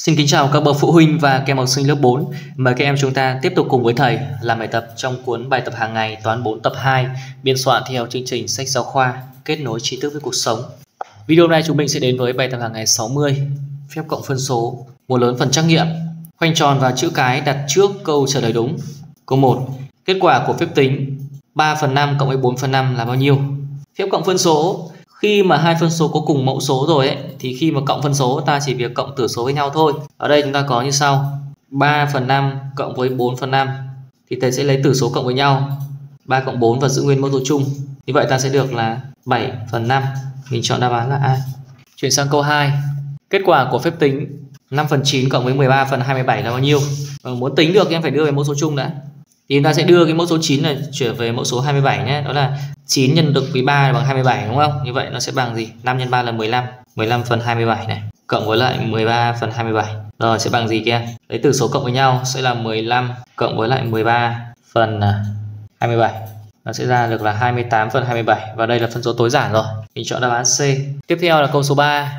Xin kính chào các bậc phụ huynh và các em học sinh lớp 4. Mời các em chúng ta tiếp tục cùng với thầy làm bài tập trong cuốn bài tập hàng ngày toán 4 tập 2 biên soạn theo chương trình sách giáo khoa, kết nối trí thức với cuộc sống. Video này chúng mình sẽ đến với bài tập hàng ngày 60 phép cộng phân số, một lớn phần trắc nghiệm. Khoanh tròn và chữ cái đặt trước câu trả lời đúng. Câu 1. Kết quả của phép tính 3 phần 5 cộng với 4 phần 5 là bao nhiêu? Phép cộng phân số khi mà hai phân số có cùng mẫu số rồi ấy thì khi mà cộng phân số ta chỉ việc cộng tử số với nhau thôi. Ở đây chúng ta có như sau. 3 phần 5 cộng với 4 phần 5 thì thầy sẽ lấy tử số cộng với nhau. 3 cộng 4 và giữ nguyên mẫu số chung. Như vậy ta sẽ được là 7 phần 5 mình chọn đáp án là A. Chuyển sang câu 2 kết quả của phép tính 5 phần 9 cộng với 13 phần 27 là bao nhiêu? Ừ, muốn tính được em phải đưa về mẫu số chung đã thì chúng ta sẽ đưa cái mẫu số 9 này chuyển về mẫu số 27 nhé. Đó là 9 nhân được với 3 bằng 27 đúng không? Như vậy nó sẽ bằng gì? 5 nhân 3 là 15 15 phần 27 này, cộng với lại 13 phần 27 rồi, sẽ bằng gì kia? Lấy từ số cộng với nhau sẽ là 15 cộng với lại 13 phần à, 27 nó sẽ ra được là 28 phần 27 và đây là phân số tối giản rồi. Mình chọn đáp án C. Tiếp theo là câu số 3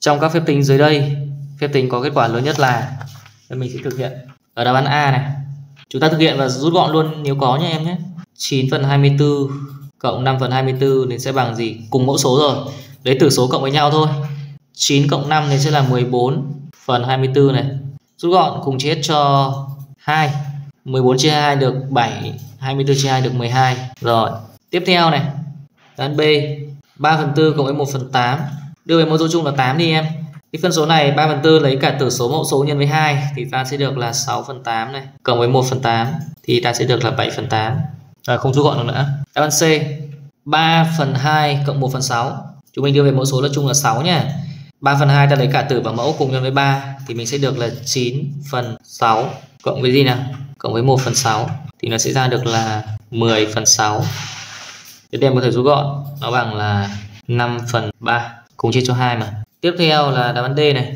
trong các phép tính dưới đây, phép tính có kết quả lớn nhất là mình sẽ thực hiện. Ở đáp án A này. Chúng ta thực hiện và rút gọn luôn nếu có nhé em nhé. 9 phần 24 cộng 5 phần 24 thì sẽ bằng gì? Cùng mẫu số rồi. Lấy tử số cộng với nhau thôi. 9 cộng 5 thì sẽ là 14 phần 24 này. Rút gọn cùng chia hết cho 2 14 chia 2 được 7 24 chia 2 được 12 Rồi, tiếp theo này. Đáp B 3 phần 4 cộng với 1 phần 8 Đưa về mẫu số chung là 8 đi em cái phân số này 3 phần 4 lấy cả tử số mẫu số nhân với 2 thì ta sẽ được là 6 phần 8 này cộng với 1 phần 8 thì ta sẽ được là 7 phần 8 à, không rút gọn được nữa. Đáp án C 3 phần 2 cộng 1 phần 6 chúng mình đưa về mẫu số là chung là 6 nha. 3 phần 2 ta lấy cả tử và mẫu cùng nhân với 3 thì mình sẽ được là 9 phần 6 cộng với gì nào? Cộng với 1 phần 6 thì nó sẽ ra được là 10 phần 6 tiếp theo có thể rút gọn nó bằng là 5 phần 3 cùng chia cho 2 mà. Tiếp theo là đáp án D này.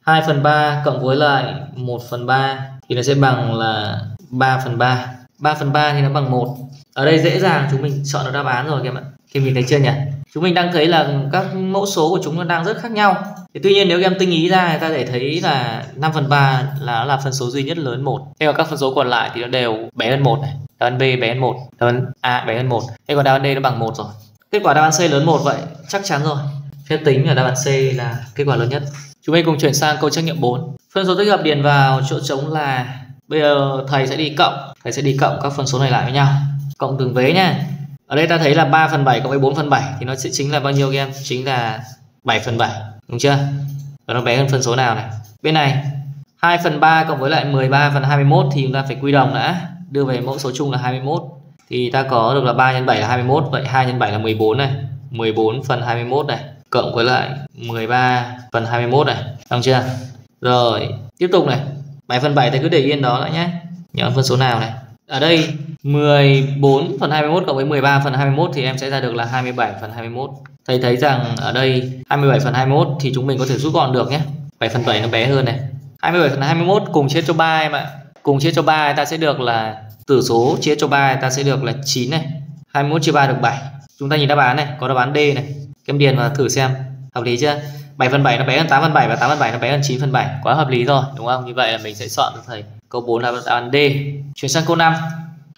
2 phần 3 cộng với lại 1 phần 3 thì nó sẽ bằng là 3 phần 3 3 phần 3 thì nó bằng 1 Ở đây dễ dàng chúng mình chọn được đáp án rồi các em ạ. Các mình thấy chưa nhỉ? Chúng mình đang thấy là các mẫu số của chúng nó đang rất khác nhau. Thì Tuy nhiên nếu em tinh ý ra ta để thấy là 5 phần 3 là là phân số duy nhất lớn 1 Thế còn các phân số còn lại thì nó đều bé hơn 1 này. Đáp án B bé hơn 1 Đáp án A bé hơn 1 Thế còn đáp án D nó bằng 1 rồi. Kết quả đáp án C lớn 1 vậy chắc chắn rồi. Phép tính ở đáp án C là kết quả lớn nhất. Chúng mình cùng chuyển sang câu trắc nghiệm 4. Phân số tích hợp điền vào chỗ trống là bây giờ thầy sẽ đi cộng, thầy sẽ đi cộng các phân số này lại với nhau. Cộng từng vế nha. Ở đây ta thấy là 3 phần 7 cộng với 4 phần 7 thì nó sẽ chính là bao nhiêu các em? Chính là 7 phần 7, đúng chưa? Và nó bé hơn phân số nào này? Bên này 2 phần 3 cộng với lại 13 phần 21 thì chúng ta phải quy đồng đã. Đưa về mẫu số chung là 21 thì ta có được là 3 x 7 là 21 vậy 2 x 7 là 14 này 14 phần 21 này cộng với lại 13 phần 21 này xong chưa rồi tiếp tục này bài phần 7 thì cứ để yên đó lại nhé nhớ phân số nào này ở đây 14 phần 21 cộng với 13 phần 21 thì em sẽ ra được là 27 phần 21 thầy thấy rằng ở đây 27 phần 21 thì chúng mình có thể rút gọn được nhé 7 phần 7 nó bé hơn này 27 phần 21 cùng chia cho 3 em ạ cùng chia cho 3 ta sẽ được là tử số chia cho 3 ta sẽ được là 9 này 21 chia 3 được 7 chúng ta nhìn đáp án này có đáp án D này Kem điền và thử xem. Hợp lý chưa? 7 phần 7 nó bé hơn 8 phần 7 và 8 phần 7 nó bé hơn 9 phần 7 quá hợp lý rồi, đúng không? Như vậy là mình sẽ chọn cho thầy câu 4 là đáp án D. Chuyển sang câu 5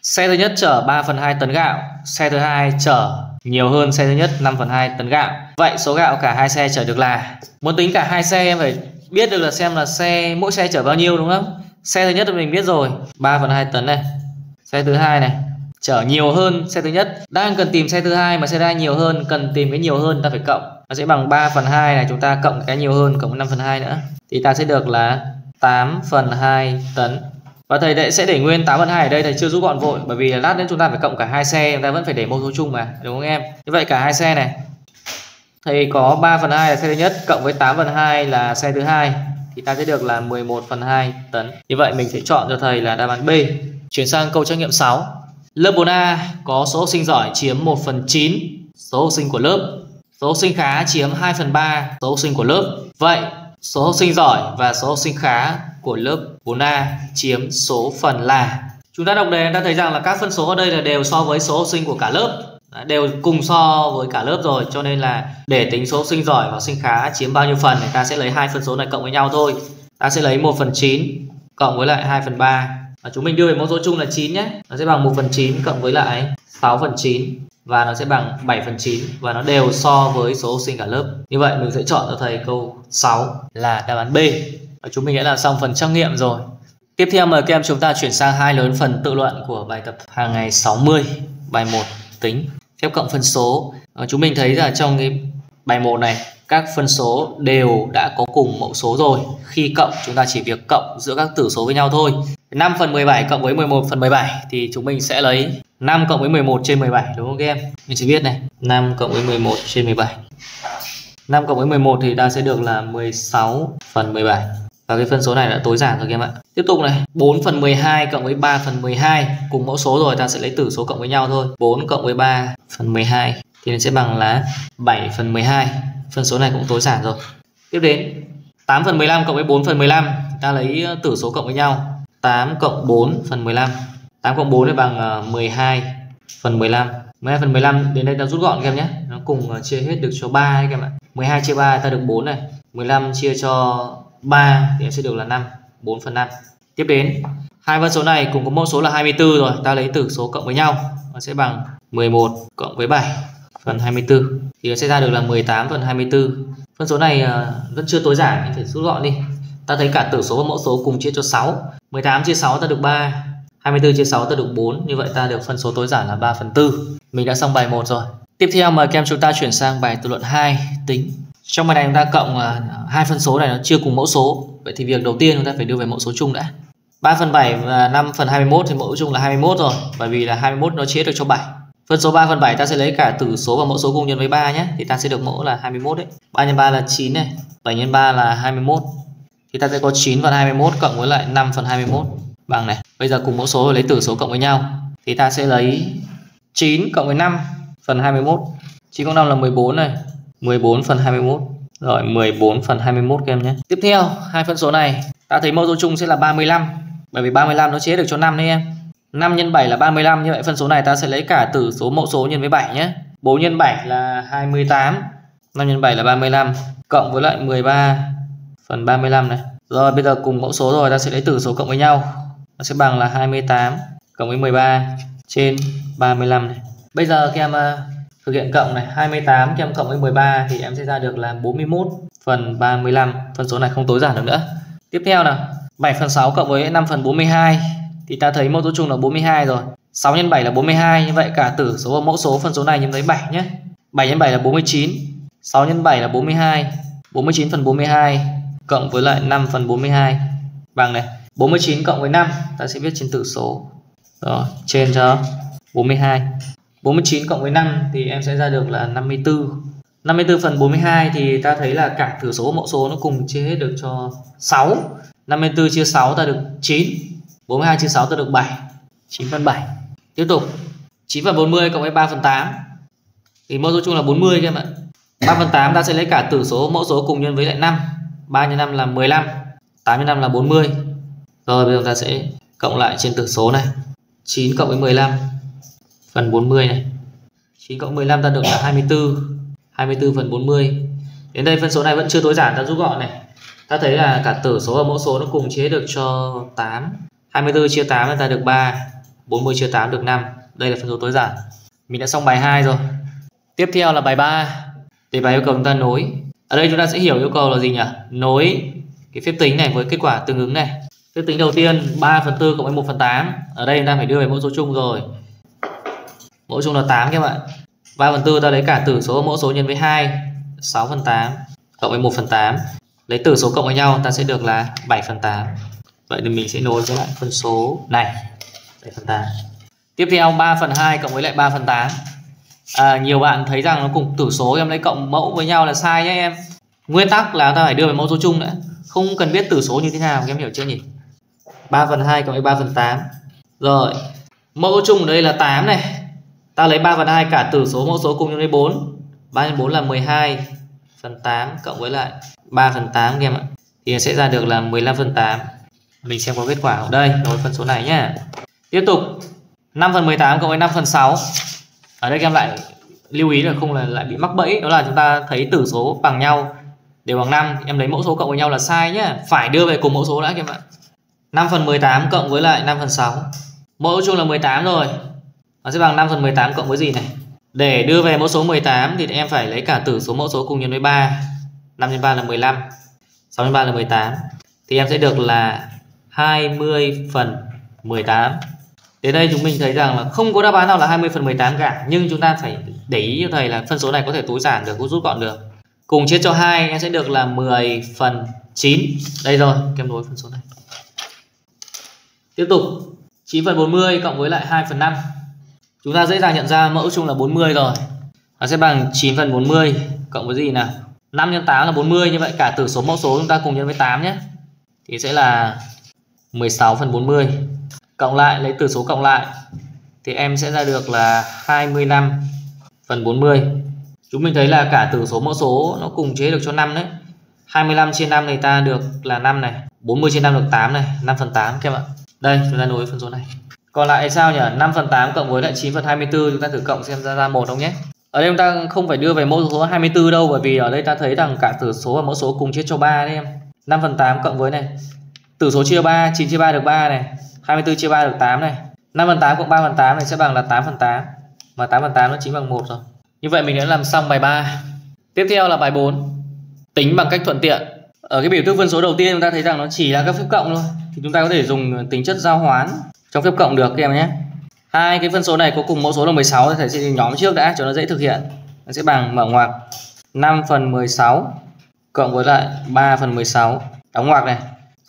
xe thứ nhất chở 3 phần 2 tấn gạo, xe thứ hai chở nhiều hơn xe thứ nhất 5 phần 2 tấn gạo. Vậy số gạo cả hai xe chở được là? Muốn tính cả hai xe em phải biết được là xem là xe, mỗi xe chở bao nhiêu, đúng không? Xe thứ nhất là mình biết rồi 3 phần 2 tấn này. Xe thứ hai này chở nhiều hơn xe thứ nhất. Đang cần tìm xe thứ hai mà xe ra nhiều hơn, cần tìm cái nhiều hơn ta phải cộng. Nó sẽ bằng 3 phần 2 này, chúng ta cộng cái nhiều hơn, cộng 5 phần 2 nữa. Thì ta sẽ được là 8 phần 2 tấn. Và thầy đệ sẽ để nguyên 8 phần 2 ở đây, thầy chưa rút gọn vội, bởi vì lát nữa chúng ta phải cộng cả hai xe, chúng ta vẫn phải để mẫu số chung mà, đúng không em? Như vậy cả hai xe này. Thầy có 3 phần 2 là xe thứ nhất, cộng với 8 phần 2 là xe thứ hai, thì ta sẽ được là 11 phần 2 tấn. Như vậy mình sẽ chọn cho thầy là đáp án B. Chuyển sang câu trắc nghiệm 6 Lớp 4A có số học sinh giỏi chiếm 1 phần 9 số học sinh của lớp. Số học sinh khá chiếm 2 phần 3 số học sinh của lớp. Vậy, số học sinh giỏi và số học sinh khá của lớp 4A chiếm số phần là Chúng ta đọc đề đã thấy rằng là các phân số ở đây là đều so với số học sinh của cả lớp đều cùng so với cả lớp rồi, cho nên là để tính số học sinh giỏi và học sinh khá chiếm bao nhiêu phần thì ta sẽ lấy hai phân số này cộng với nhau thôi ta sẽ lấy 1 phần 9 cộng với lại 2 phần 3 và chúng mình đưa về mẫu số chung là 9 nhé. Nó sẽ bằng 1 phần 9 cộng với lại 6 phần 9 và nó sẽ bằng 7 phần 9 và nó đều so với số học sinh cả lớp. Như vậy mình sẽ chọn cho thầy câu 6 là đáp án B. Và chúng mình đã làm xong phần trắc nghiệm rồi. Tiếp theo mời các em chúng ta chuyển sang hai lớn phần tự luận của bài tập hàng ngày 60 bài 1 tính. Phép cộng phân số. À, chúng mình thấy là trong cái bài 1 này các phân số đều đã có cùng mẫu số rồi. Khi cộng, chúng ta chỉ việc cộng giữa các tử số với nhau thôi. 5 phần 17 cộng với 11 phần 17 thì chúng mình sẽ lấy 5 cộng với 11 trên 17 đúng không các em? Mình sẽ viết này 5 cộng với 11 trên 17 5 cộng với 11 thì ta sẽ được là 16 phần 17 và cái phân số này đã tối giản rồi các em ạ. Tiếp tục này 4 phần 12 cộng với 3 phần 12 cùng mẫu số rồi, ta sẽ lấy tử số cộng với nhau thôi. 4 cộng với 3 phần 12 thì nó sẽ bằng là 7 phần 12 phân số này cũng tối giản rồi. Tiếp đến 8 phần 15 cộng với 4 phần 15 ta lấy ờ, tử số cộng với nhau. 8 cộng 4 phần 15 8 cộng 4 thì bằng ờ, 12 phần 15 12 phần 15 đến đây ta rút gọn các em nhé. Nó cùng ờ, chia hết được cho 3 các em ạ. 12 chia 3 ta được 4 này. 15 chia cho 3 thì em sẽ được là 5 4 phần 5 tiếp đến, hai phân số này cùng có mẫu số là 24 rồi. Ta lấy tử số cộng với nhau. Nó sẽ bằng 11 cộng với 7 phần 24 thì nó sẽ ra được là 18 phần 24 phân số này ờ, vẫn chưa tối giản mình phải rút gọn đi. Ta thấy cả tử số và mẫu số cùng chia cho 6 18 chia 6 ta được 3 24 chia 6 ta được 4 như vậy ta được phân số tối giản là 3 phần 4 mình đã xong bài 1 rồi. Tiếp theo mời các em chúng ta chuyển sang bài tự luận 2 tính. Trong bài này chúng ta cộng uh, hai phân số này nó chưa cùng mẫu số. Vậy thì việc đầu tiên chúng ta phải đưa về mẫu số chung đã. 3 phần 7 và 5 phần 21 thì mẫu chung là 21 rồi. Bởi vì là 21 nó chia được cho 7 Phân số 3 phần 7 ta sẽ lấy cả tử số và mẫu số cùng nhân với 3 nhé. Thì ta sẽ được mẫu là 21 đấy. 3 x 3 là 9 này, 7 x 3 là 21. Thì ta sẽ có 9 phần 21 cộng với lại 5 phần 21 bằng này. Bây giờ cùng mẫu số lấy tử số cộng với nhau. Thì ta sẽ lấy 9 cộng với 5 phần 21. 9 cộng 5 là 14 này. 14 phần 21. Rồi 14 phần 21 các em nhé. Tiếp theo, hai phân số này ta thấy mẫu số chung sẽ là 35. Bởi vì 35 nó chế được cho 5 đấy em. 5 x 7 là 35 như vậy phân số này ta sẽ lấy cả tử số mẫu số nhân với 7 nhé. 4 x 7 là 28 5 x 7 là 35 cộng với lại 13 phần 35 này. Rồi, bây giờ cùng mẫu số rồi, ta sẽ lấy tử số cộng với nhau. Nó sẽ bằng là 28 cộng với 13 trên 35 này. Bây giờ các em ờ, thực hiện cộng này 28 các em cộng với 13 thì em sẽ ra được là 41 phần 35 phân số này không tối giản được nữa. Tiếp theo nào 7 phần 6 cộng với 5 phần 42 thì ta thấy mẫu số chung là 42 rồi 6 x 7 là 42 như vậy cả tử số và mẫu số phân số này nhân với 7 nhé 7 x 7 là 49 6 x 7 là 42 49 phần 42 cộng với lại 5 phần 42 bằng này 49 cộng với 5 ta sẽ viết trên tử số rồi trên cho 42 49 cộng với 5 thì em sẽ ra được là 54 54 phần 42 thì ta thấy là cả thử số mẫu số nó cùng chia hết được cho 6 54 chia 6 ta được 9 42 chia 6 ta được 7 9 phần 7 Tiếp tục 9 phần 40 cộng với 3 phần 8 Thì mẫu số chung là 40 các em ạ. 3 phần 8 ta sẽ lấy cả tử số, mẫu số cùng nhân với lại 5 3 x 5 là 15 8 x 5 là 40 Rồi, bây giờ ta sẽ cộng lại trên tử số này. 9 cộng với 15 phần 40 này. 9 cộng 15 ta được là 24 24 phần 40 Đến đây phân số này vẫn chưa tối giản, ta rút gọn này. Ta thấy là cả tử số và mẫu số nó cùng chế được cho 8 24 chia 8 ta được 3 40 chia 8 được 5 Đây là phân số tối giản. Mình đã xong bài 2 rồi. Tiếp theo là bài 3 Thì bài yêu cầu chúng ta nối. Ở đây chúng ta sẽ hiểu yêu cầu là gì nhỉ? Nối cái phép tính này với kết quả tương ứng này. Phép tính đầu tiên 3 phần 4 cộng với 1 phần 8 Ở đây chúng ta phải đưa về mẫu số chung rồi. Mẫu chung là 8 các bạn. 3 phần 4 ta lấy cả tử số mẫu số nhân với 2 6 phần 8 cộng với 1 phần 8 Lấy tử số cộng với nhau, ta sẽ được là 7 phần 8 Vậy thì mình sẽ nối với lại phân số này. 7 phần 8 Tiếp theo 3 phần 2 cộng với lại 3 phần 8 à, Nhiều bạn thấy rằng nó cùng tử số em lấy cộng mẫu với nhau là sai nhé em. Nguyên tắc là ta phải đưa về mẫu số chung nữa Không cần biết tử số như thế nào em hiểu chưa nhỉ? 3 phần 2 cộng với 3 phần 8 Rồi Mẫu chung ở đây là 8 này. Ta lấy 3 phần 2 cả tử số mẫu số cùng nhân với 4 3 x 4 là 12 phần 8 cộng với lại 3 phần 8 em ạ. Thì sẽ ra được là 15 phần 8 mình xem có kết quả ở đây. Nối phân số này nhé tiếp tục. 5 phần 18 cộng với 5 phần 6 ở đây các em lại lưu ý là không là lại bị mắc bẫy. Đó là chúng ta thấy tử số bằng nhau đều bằng 5 em lấy mẫu số cộng với nhau là sai nhé phải đưa về cùng mẫu số đã, các em ạ. 5 phần 18 cộng với lại 5 phần 6 mẫu chung là 18 rồi. Nó sẽ bằng 5 phần 18 cộng với gì này? Để đưa về mẫu số 18 thì em phải lấy cả tử số mẫu số cùng nhân với 3 5 x 3 là 15 6 x 3 là 18 thì em sẽ được là 20 phần 18 Đến đây chúng mình thấy rằng là không có đáp án nào là 20 phần 18 cả Nhưng chúng ta phải để ý cho thầy là phân số này có thể tối giản được, rút gọn được. Cùng chia cho 2 em sẽ được là 10 phần 9 Đây rồi, kem nối phân số này. Tiếp tục 9 phần 40 cộng với lại 2 phần 5 Chúng ta dễ dàng nhận ra mẫu chung là 40 rồi. Nó sẽ bằng 9 phần 40 cộng với gì nào? 5 x 8 là 40 Như vậy cả tử số mẫu số chúng ta cùng nhân với 8 nhé. Thì sẽ là 16 phần 40 Cộng lại, lấy từ số cộng lại, Thì em sẽ ra được là 25 phần 40 Chúng mình thấy là cả từ số mẫu số nó cùng chế được cho 5 đấy. 25 trên 5 này ta được là 5 này 40 trên 5 được 8 này 5 phần 8 các em ạ. Đây, chúng ta nối phần số này. Còn lại sao nhỉ? 5 phần 8 cộng với lại 9 phần 24 Chúng ta thử cộng xem ra ra một không nhé. Ở đây chúng ta không phải đưa về mẫu số 24 đâu, Bởi vì ở đây ta thấy rằng cả tử số và mẫu số cùng chia cho 3 đấy em. 5 phần 8 cộng với này Tử số chia 3 9 chia 3 được 3 này 24 chia 3 được 8 này 5 phần 8 cộng 3 phần 8 này sẽ bằng là 8 phần 8 Mà 8 phần 8 nó chính bằng 1 rồi. Như vậy mình đã làm xong bài 3 Tiếp theo là bài 4 Tính bằng cách thuận tiện. Ở cái biểu thức phân số đầu tiên chúng ta thấy rằng nó chỉ là các phép cộng thôi. Thì chúng ta có thể dùng tính chất giao hoán Trong phép cộng được các em nhé. Hai cái phân số này có cùng mẫu số là 16 thì sẽ nhóm trước đã, cho nó dễ thực hiện. Nó sẽ bằng mở ngoặc 5 phần 16 cộng với lại 3 phần 16 đóng ngoặc này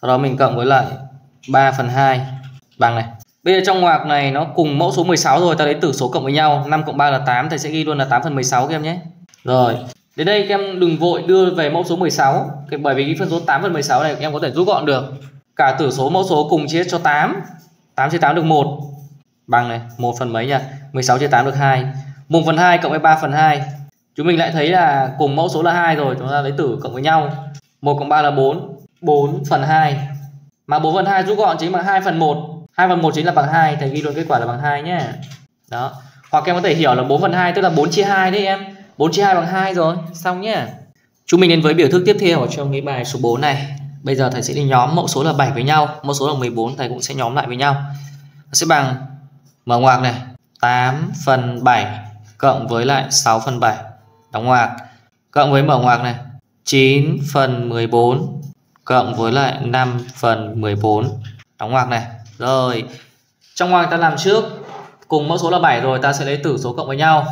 sau đó mình cộng với lại 3 phần 2 bằng này. Bây giờ trong ngoặc này nó cùng mẫu số 16 rồi, ta lấy tử số cộng với nhau 5 cộng 3 là 8 thầy sẽ ghi luôn là 8 phần 16 các em nhé. Rồi. Đến đây các em đừng vội đưa về mẫu số 16 bởi vì cái phân số 8 phần 16 này em có thể rút gọn được. Cả tử số mẫu số cùng chia cho 8 8 chia 8 được 1 bằng này 1 phần mấy nhỉ? 16 chia 8 được 2 1 phần 2 cộng với 3 phần 2 chúng mình lại thấy là cùng mẫu số là 2 rồi, chúng ta lấy tử cộng với nhau. 1 cộng 3 là 4 4 phần 2 mà 4 phần 2 rút gọn chính bằng 2 phần 1 2 phần 1 chính là bằng 2 thầy ghi luôn kết quả là bằng 2 nhé đó. Hoặc em có thể hiểu là 4 phần 2 tức là 4 chia 2 đấy em. 4 chia 2 bằng 2 rồi. Xong nhé chúng mình đến với biểu thức tiếp theo trong cái bài số 4 này. Bây giờ thầy sẽ đi nhóm mẫu số là 7 với nhau, mẫu số là 14 thầy cũng sẽ nhóm lại với nhau. Nó sẽ bằng, mở ngoặc này 8 phần 7 cộng với lại 6 phần 7 đóng ngoặc. Cộng với mở ngoặc này 9 phần 14 cộng với lại 5 phần 14 đóng ngoặc này. Rồi, trong ngoặc ta làm trước, cùng mẫu số là 7 rồi, ta sẽ lấy tử số cộng với nhau.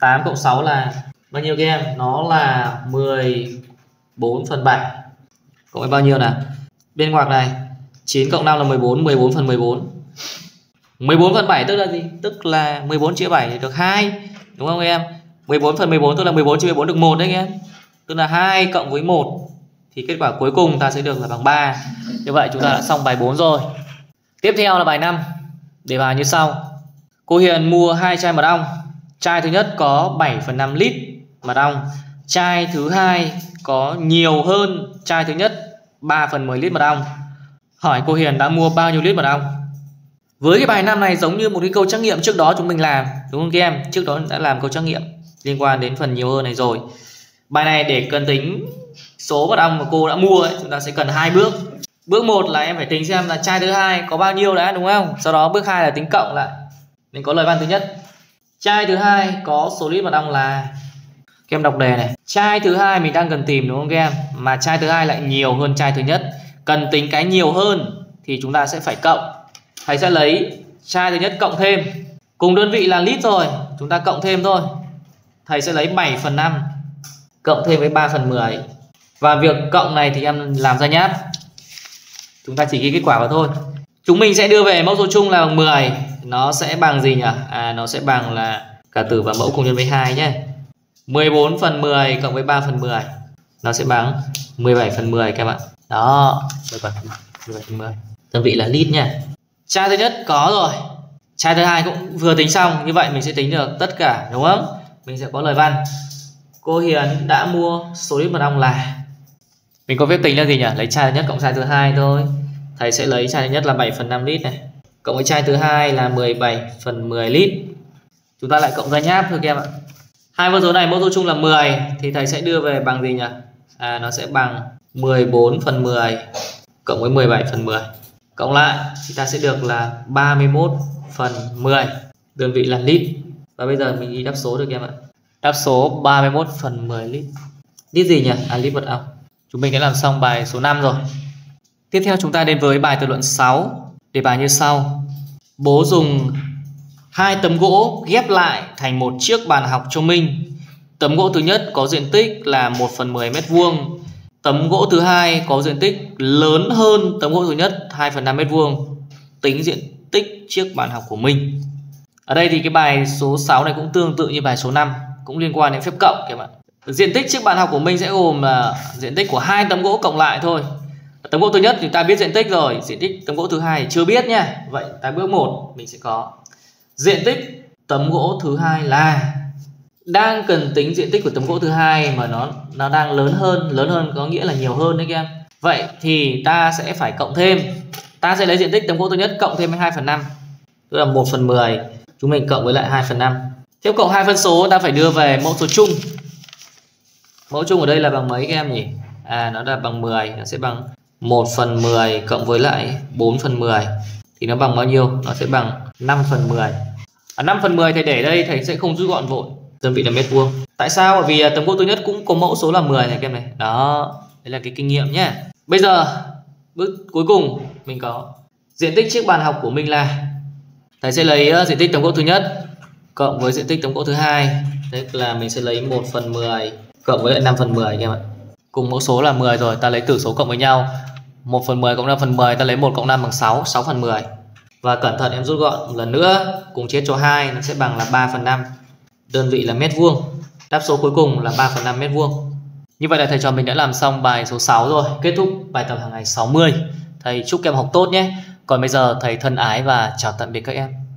8 cộng 6 là bao nhiêu các em nó là 14 phần 7 cộng với bao nhiêu nào? Bên ngoặc này 9 cộng 5 là 14 14 phần 14 14 phần 7 tức là gì? Tức là 14 chia 7 thì được 2 đúng không em? 14 phần 14 tức là 14 chia 14 được 1 đấy em. Tức là 2 cộng với 1 thì kết quả cuối cùng ta sẽ được là bằng 3 như vậy chúng ta đã xong bài 4 rồi. Tiếp theo là bài 5 đề bài như sau. Cô Hiền mua hai chai mật ong. Chai thứ nhất có 7 phần 5 lít mật ong. Chai thứ hai có nhiều hơn chai thứ nhất 3 phần 10 lít mật ong. Hỏi cô Hiền đã mua bao nhiêu lít mật ong? Với cái bài năm này giống như một cái câu trắc nghiệm trước đó chúng mình làm, đúng không các em? Trước đó đã làm câu trắc nghiệm liên quan đến phần nhiều hơn này rồi. Bài này để cân tính số mật ong mà cô đã mua ấy, chúng ta sẽ cần hai bước. Bước một là em phải tính xem là chai thứ hai có bao nhiêu đã đúng không? Sau đó bước hai là tính cộng lại. Mình có lời văn thứ nhất. Chai thứ hai có số lít mật ong là các em đọc đề này. Chai thứ hai mình đang cần tìm đúng không các em? Mà chai thứ hai lại nhiều hơn chai thứ nhất. Cần tính cái nhiều hơn thì chúng ta sẽ phải cộng. Thầy sẽ lấy chai thứ nhất cộng thêm. Cùng đơn vị là lít rồi chúng ta cộng thêm thôi. Thầy sẽ lấy 7 phần 5 cộng thêm với 3 phần 10 và việc cộng này thì em làm ra nháp chúng ta chỉ ghi kết quả vào thôi. Chúng mình sẽ đưa về mẫu số chung là bằng 10 nó sẽ bằng gì nhỉ? À nó sẽ bằng là cả tử và mẫu cùng nhân với 2 nhé. 14 phần 10 cộng với 3 phần 10 nó sẽ bằng 17 phần 10 các bạn. Đó 17 phần 10 đơn vị là lít nha. Chai thứ nhất có rồi. Chai thứ hai cũng vừa tính xong, như vậy mình sẽ tính được tất cả, đúng không? Mình sẽ có lời văn. Cô Hiền đã mua số lít mật ong là mình có phép tính là gì nhỉ? Lấy chai thứ nhất cộng chai thứ hai thôi. Thầy sẽ lấy chai thứ nhất là 7 phần 5 lít này. Cộng với chai thứ hai là 17 phần 10 lít. Chúng ta lại cộng ra nháp thôi các em ạ. Hai phân số này mẫu số chung là 10 thì thầy sẽ đưa về bằng gì nhỉ? À, nó sẽ bằng 14 phần 10 cộng với 17 phần 10 cộng lại thì ta sẽ được là 31 phần 10 đơn vị là lít. Và bây giờ mình ghi đáp số được các em ạ. Đáp số 31 phần 10 lít. Lít gì nhỉ? À lít mật ong chúng mình đã làm xong bài số 5 rồi. Tiếp theo chúng ta đến với bài tự luận 6 đề bài như sau. Bố dùng hai tấm gỗ ghép lại thành một chiếc bàn học cho Minh tấm gỗ thứ nhất có diện tích là 1 phần 10 mét vuông. Tấm gỗ thứ hai có diện tích lớn hơn tấm gỗ thứ nhất 2 phần 5 mét vuông. Tính diện tích chiếc bàn học của Minh ở đây thì cái bài số 6 này cũng tương tự như bài số 5 cũng liên quan đến phép cộng các bạn diện tích chiếc bàn học của mình sẽ gồm là diện tích của hai tấm gỗ cộng lại thôi. Tấm gỗ thứ nhất thì ta biết diện tích rồi, diện tích tấm gỗ thứ hai chưa biết nha. Vậy tại bước 1 mình sẽ có diện tích tấm gỗ thứ hai là đang cần tính diện tích của tấm gỗ thứ hai mà nó nó đang lớn hơn lớn hơn có nghĩa là nhiều hơn đấy các em vậy thì ta sẽ phải cộng thêm, ta sẽ lấy diện tích tấm gỗ thứ nhất cộng thêm 2 phần 5 tức là 1 phần 10 chúng mình cộng với lại 2 phần 5 tiếp cộng hai phân số, ta phải đưa về mẫu số chung mẫu chung ở đây là bằng mấy các em nhỉ? À nó là bằng 10 nó sẽ bằng 1 phần 10 cộng với lại 4 phần 10 thì nó bằng bao nhiêu? Nó sẽ bằng 5 phần 10 à, 5 phần 10 thầy để đây thầy sẽ không rút gọn vội. Đơn vị là mét vuông. Tại sao? Bởi vì à, tấm gỗ thứ nhất cũng có mẫu số là 10 này các em này. Đó đấy là cái kinh nghiệm nhé bây giờ bước cuối cùng mình có diện tích chiếc bàn học của mình là thầy sẽ lấy uh, diện tích tấm gỗ thứ nhất cộng với diện tích tấm gỗ thứ hai. Tức là mình sẽ lấy 1 phần 10 cộng với lại 5 phần 10 anh em ạ. Cùng mẫu số là 10 rồi, ta lấy tử số cộng với nhau. 1 phần 10 cộng 5 phần 10 ta lấy 1 cộng 5 bằng 6 6 phần 10 và cẩn thận em rút gọn lần nữa, cùng chia cho 2 nó sẽ bằng là 3 phần 5 đơn vị là mét vuông, đáp số cuối cùng là 3 phần 5 mét vuông. Như vậy là thầy trò mình đã làm xong bài số 6 rồi. Kết thúc bài tập hàng ngày 60 thầy chúc các em học tốt nhé. Còn bây giờ thầy thân ái và chào tạm biệt các em.